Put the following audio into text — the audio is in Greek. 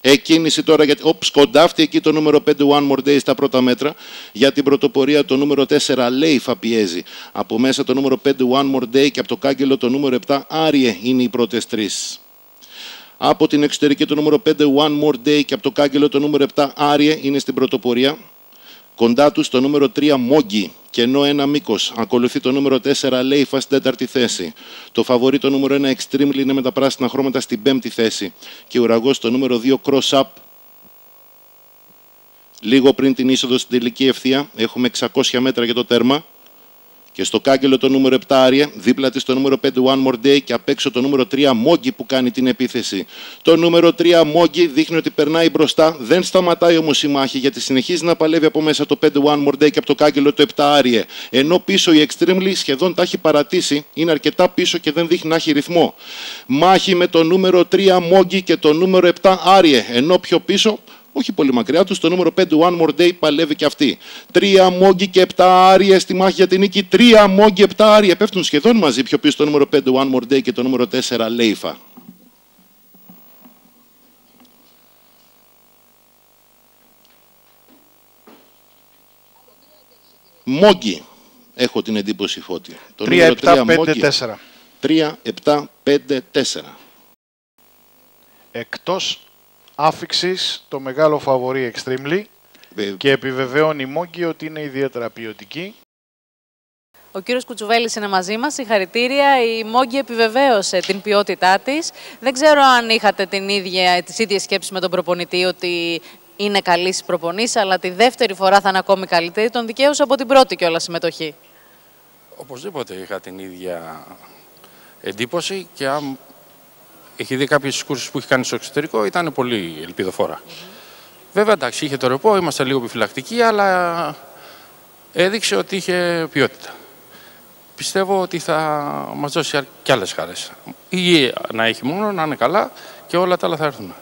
Εκκίνηση τώρα, γιατί όψ, κοντάφτει εκεί το νούμερο 5 One More Day στα πρώτα μέτρα. Για την πρωτοπορία το νούμερο 4 Λέιφα πιέζει. Από μέσα το νούμερο 5 One More Day και από το κάγκελο το νούμερο 7 Άριε είναι οι πρώτες τρεις. Από την εξωτερική το νούμερο 5 One More Day και από το κάγκελο το νούμερο 7 Άριε είναι στην πρωτοπορία. Κοντά τους το νούμερο 3 Μόγκη και ενώ ένα μήκος. Ακολουθεί το νούμερο 4 Λέιφα στην τέταρτη θέση. Το φαβορή το νούμερο 1 Extremely είναι με τα πράσινα χρώματα στην πέμπτη θέση. Και ουραγός το νούμερο 2 Cross Up. Λίγο πριν την είσοδο στην τελική ευθεία έχουμε 600 μέτρα για το τέρμα. Και στο κάγκελο το νούμερο 7 Άρια, δίπλα της το νούμερο 5 One More Day και απ' έξω το νούμερο 3 Μόγκη που κάνει την επίθεση. Το νούμερο 3 Μόγκη δείχνει ότι περνάει μπροστά, δεν σταματάει όμως η μάχη γιατί συνεχίζει να παλεύει από μέσα το 5 One More Day και από το κάγκελο το 7 Άρια. Ενώ πίσω η Extremely σχεδόν τα έχει παρατήσει, είναι αρκετά πίσω και δεν δείχνει να έχει ρυθμό. Μάχη με το νούμερο 3 Μόγκη και το νούμερο 7 Άρια. Ενώ πιο πίσω όχι πολύ μακριά τους. Το νούμερο 5 One More Day παλεύει και αυτή. Τρία Μόγκη και 7 Άριε στη μάχη για την νίκη. Τρία Μόγκη, 7 Άριε. Πέφτουν σχεδόν μαζί πιο πίσω το νούμερο 5 One More Day και το νούμερο 4 Λέιφα. Μόγκη. Έχω την εντύπωση φώτη. Το 3, 7, 5, 4. 3, 7, 5, 4. Εκτός άφηξης το μεγάλο φαβορή Extremely και επιβεβαιώνει η Μόγκη ότι είναι ιδιαίτερα ποιοτική. Ο κύριος Κουτσουβέλης είναι μαζί μας. Συγχαρητήρια. Η Μόγκη επιβεβαίωσε την ποιότητά της. Δεν ξέρω αν είχατε την ίδια, τις ίδιες σκέψεις με τον προπονητή ότι είναι καλής στις προπονήσεις, αλλά τη δεύτερη φορά θα είναι ακόμη καλύτερη. Τον δικαίωσε από την πρώτη κιόλας συμμετοχή. Οπωσδήποτε είχα την ίδια εντύπωση και αν έχει δει κάποιες κούρσει που έχει κάνει στο εξωτερικό, ήταν πολύ ελπιδοφόρα. Βέβαια, εντάξει, είχε το ρεπό, είμαστε λίγο επιφυλακτικοί, αλλά έδειξε ότι είχε ποιότητα. Πιστεύω ότι θα μας δώσει και άλλες χαρές. Ή να έχει μόνο, να είναι καλά και όλα τα άλλα θα έρθουν.